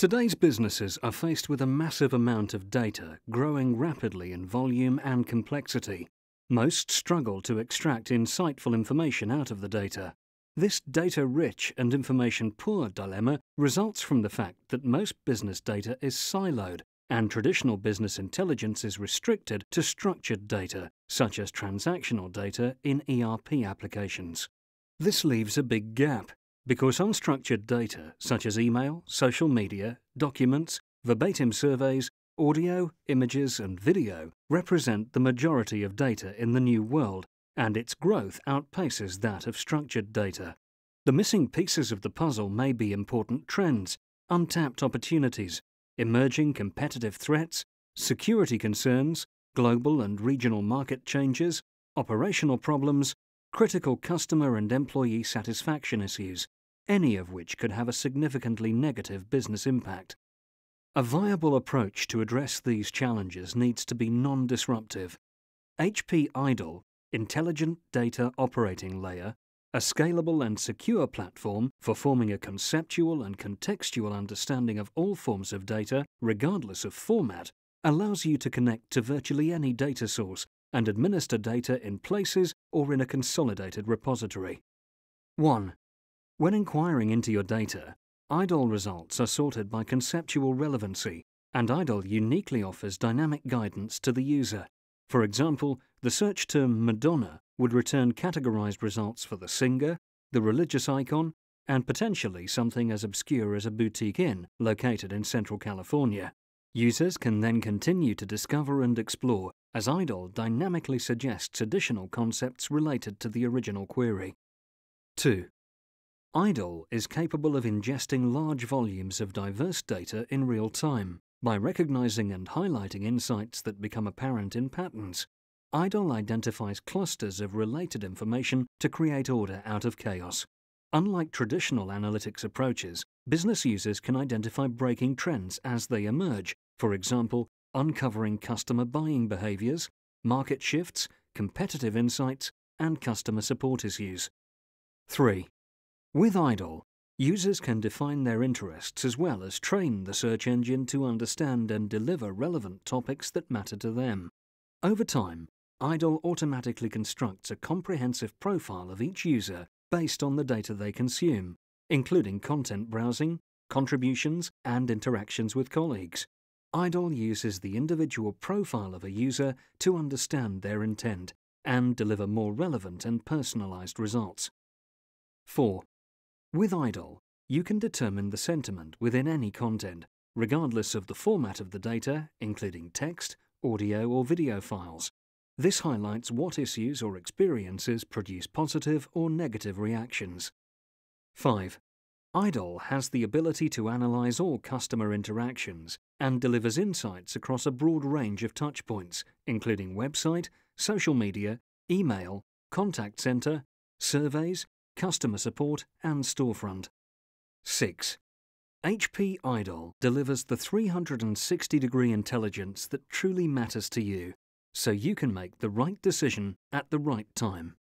Today's businesses are faced with a massive amount of data growing rapidly in volume and complexity. Most struggle to extract insightful information out of the data. This data rich and information poor dilemma results from the fact that most business data is siloed and traditional business intelligence is restricted to structured data, such as transactional data in ERP applications. This leaves a big gap because unstructured data, such as email, social media, documents, verbatim surveys, audio, images, and video, represent the majority of data in the new world, and its growth outpaces that of structured data. The missing pieces of the puzzle may be important trends, untapped opportunities, emerging competitive threats, security concerns, global and regional market changes, operational problems, critical customer and employee satisfaction issues, any of which could have a significantly negative business impact. A viable approach to address these challenges needs to be non disruptive. HP IDOL, Intelligent Data Operating Layer, a scalable and secure platform for forming a conceptual and contextual understanding of all forms of data, regardless of format, allows you to connect to virtually any data source and administer data in places or in a consolidated repository. 1. When inquiring into your data, IDOL results are sorted by conceptual relevancy, and IDOL uniquely offers dynamic guidance to the user. For example, the search term Madonna would return categorized results for the singer, the religious icon, and potentially something as obscure as a boutique inn located in Central California. Users can then continue to discover and explore as IDOL dynamically suggests additional concepts related to the original query. 2. IDOL is capable of ingesting large volumes of diverse data in real time by recognizing and highlighting insights that become apparent in patterns. IDOL identifies clusters of related information to create order out of chaos. Unlike traditional analytics approaches, business users can identify breaking trends as they emerge, for example, uncovering customer buying behaviors, market shifts, competitive insights, and customer support issues. 3. With IDOL, users can define their interests as well as train the search engine to understand and deliver relevant topics that matter to them. Over time, IDOL automatically constructs a comprehensive profile of each user based on the data they consume, including content browsing, contributions, and interactions with colleagues. IDOL uses the individual profile of a user to understand their intent and deliver more relevant and personalized results. 4. With IDOL, you can determine the sentiment within any content, regardless of the format of the data, including text, audio, or video files. This highlights what issues or experiences produce positive or negative reactions. 5. IDOL has the ability to analyze all customer interactions and delivers insights across a broad range of touchpoints, including website, social media, email, contact center, surveys, customer support, and storefront. 6. HP IDOL delivers the 360 degree intelligence that truly matters to you, so you can make the right decision at the right time.